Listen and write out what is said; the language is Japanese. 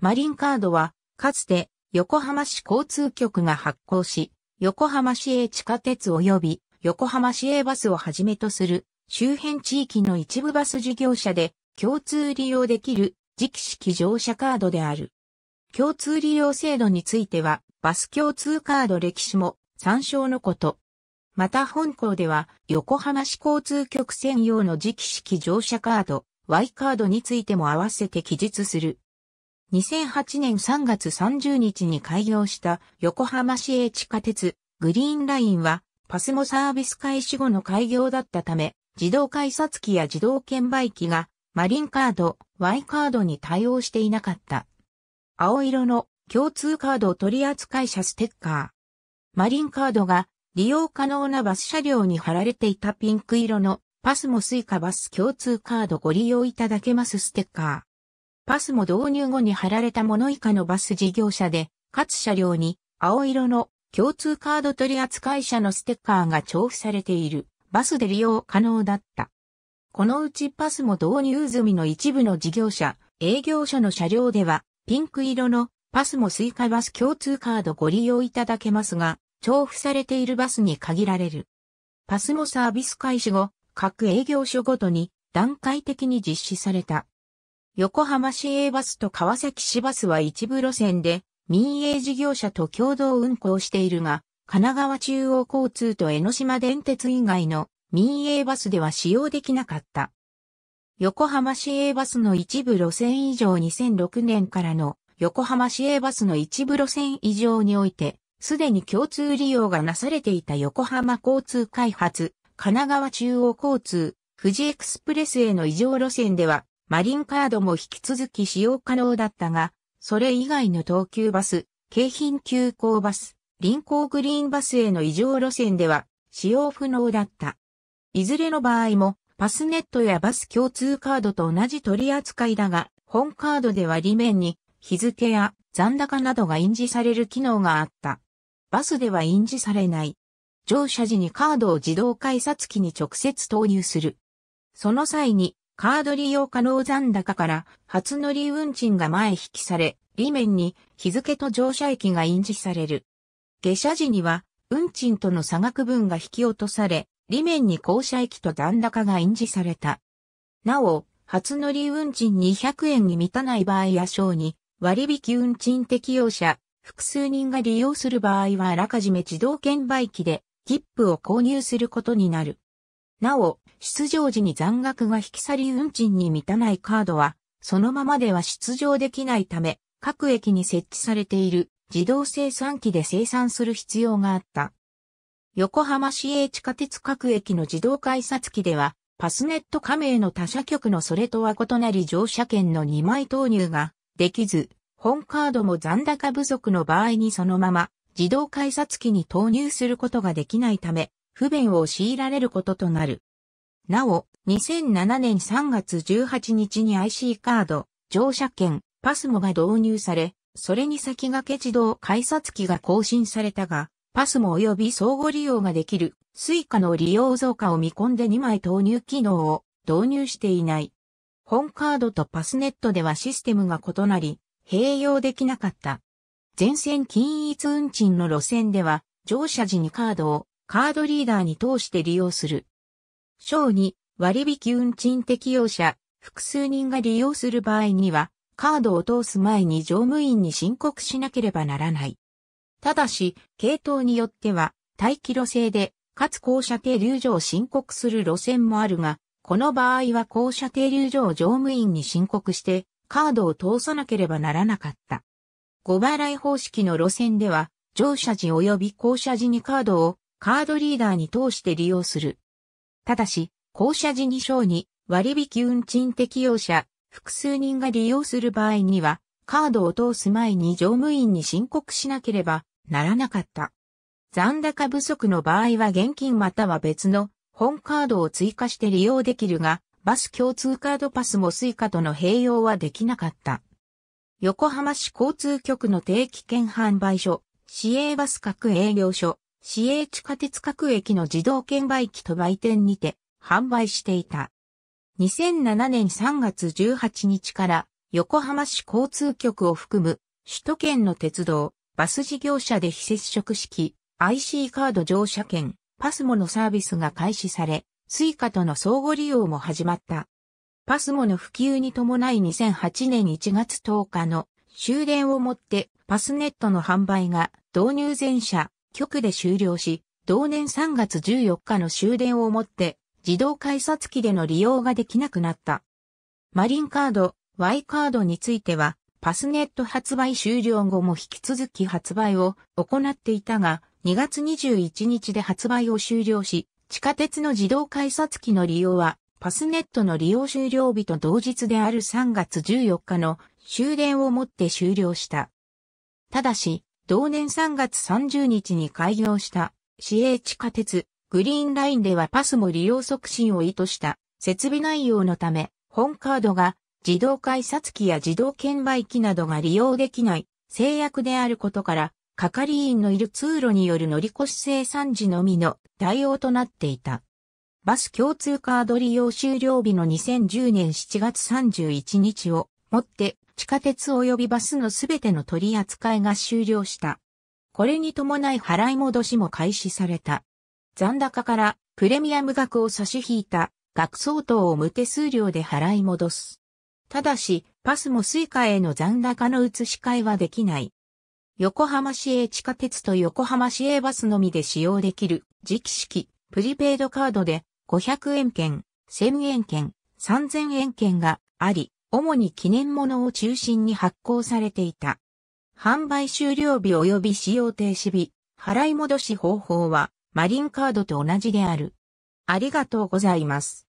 マリンカードは、かつて横浜市交通局が発行し、横浜市営地下鉄及び横浜市営バスをはじめとする周辺地域の一部バス事業者で共通利用できる磁気式乗車カードである。共通利用制度については、バス共通カード歴史も参照のこと。また本校では、横浜市交通局専用の磁気式乗車カード、Y カードについても合わせて記述する。2008年3月30日に開業した横浜市営地下鉄グリーンラインはパスモサービス開始後の開業だったため自動改札機や自動券売機がマリンカード、Y カードに対応していなかった。青色の共通カード取扱者ステッカー。マリンカードが利用可能なバス車両に貼られていたピンク色のパスモスイカバス共通カードご利用いただけますステッカー。パスも導入後に貼られたもの以下のバス事業者で、かつ車両に青色の共通カード取扱い者のステッカーが調布されているバスで利用可能だった。このうちパスも導入済みの一部の事業者、営業所の車両では、ピンク色のパスもスイカバス共通カードご利用いただけますが、調布されているバスに限られる。パスもサービス開始後、各営業所ごとに段階的に実施された。横浜市営バスと川崎市バスは一部路線で民営事業者と共同運行しているが、神奈川中央交通と江ノ島電鉄以外の民営バスでは使用できなかった。横浜市営バスの一部路線以上2006年からの横浜市営バスの一部路線以上において、すでに共通利用がなされていた横浜交通開発、神奈川中央交通、富士エクスプレスへの異常路線では、マリンカードも引き続き使用可能だったが、それ以外の東急バス、京浜急行バス、臨港グリーンバスへの異常路線では使用不能だった。いずれの場合も、パスネットやバス共通カードと同じ取り扱いだが、本カードでは裏面に日付や残高などが印字される機能があった。バスでは印字されない。乗車時にカードを自動改札機に直接投入する。その際にカード利用可能残高から初乗り運賃が前引きされ、裏面に日付と乗車駅が印字される。下車時には運賃との差額分が引き落とされ、裏面に降車駅と残高が印字された。なお、初乗り運賃200円に満たない場合や小に割引運賃適用者、複数人が利用する場合はあらかじめ自動券売機で切符を購入することになる。なお、出場時に残額が引き去り運賃に満たないカードは、そのままでは出場できないため、各駅に設置されている自動生産機で生産する必要があった。横浜市営地下鉄各駅の自動改札機では、パスネット加盟の他社局のそれとは異なり乗車券の2枚投入ができず、本カードも残高不足の場合にそのまま自動改札機に投入することができないため、不便を強いられることとなる。なお、2007年3月18日に IC カード、乗車券、パスモが導入され、それに先駆け自動改札機が更新されたが、パスモ及び相互利用ができるスイカの利用増加を見込んで2枚投入機能を導入していない。本カードとパスネットではシステムが異なり、併用できなかった。全線均一運賃の路線では、乗車時にカードをカードリーダーに通して利用する。小に割引運賃適用者、複数人が利用する場合には、カードを通す前に乗務員に申告しなければならない。ただし、系統によっては、待機路線で、かつ降車停留所を申告する路線もあるが、この場合は降車停留所を乗務員に申告して、カードを通さなければならなかった。後払い方式の路線では、乗車時及び降車時にカードをカードリーダーに通して利用する。ただし、降車時に小児割引運賃適用者、複数人が利用する場合には、カードを通す前に乗務員に申告しなければならなかった。残高不足の場合は現金または別の本カードを追加して利用できるが、バス共通カード、パスモ、スイカとの併用はできなかった。横浜市交通局の定期券販売所、市営バス各営業所、市営地下鉄各駅の自動券売機と売店にて販売していた。2007年3月18日から横浜市交通局を含む首都圏の鉄道、バス事業者で非接触式、IC カード乗車券、パスモのサービスが開始され、スイカとの相互利用も始まった。パスモの普及に伴い2008年1月10日の終電をもってパスネットの販売が導入全社、局で終了し、同年3月14日の終電をもって自動改札機での利用ができなくなった。マリンカード、Y カードについては、パスネット発売終了後も引き続き発売を行っていたが、2月21日で発売を終了し、地下鉄の自動改札機の利用は、パスネットの利用終了日と同日である3月14日の終電をもって終了した。ただし、同年3月30日に開業した市営地下鉄グリーンラインではパスも利用促進を意図した設備内容のため、本カードが自動改札機や自動券売機などが利用できない制約であることから、係員のいる通路による乗り越し生産時のみの対応となっていた。バス共通カード利用終了日の2010年7月31日をもって地下鉄及びバスのすべての取り扱いが終了した。これに伴い払い戻しも開始された。残高からプレミアム額を差し引いた額相当を無手数料で払い戻す。ただし、パスモ、スイカへの残高の移し替えはできない。横浜市営地下鉄と横浜市営バスのみで使用できる磁気式プリペイドカードで500円券、1000円券、3000円券があり、主に記念物を中心に発行されていた。販売終了日及び使用停止日、払い戻し方法はマリンカードと同じである。ありがとうございます。